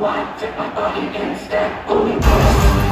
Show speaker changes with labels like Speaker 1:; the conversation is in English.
Speaker 1: why, take my body instead. Only one.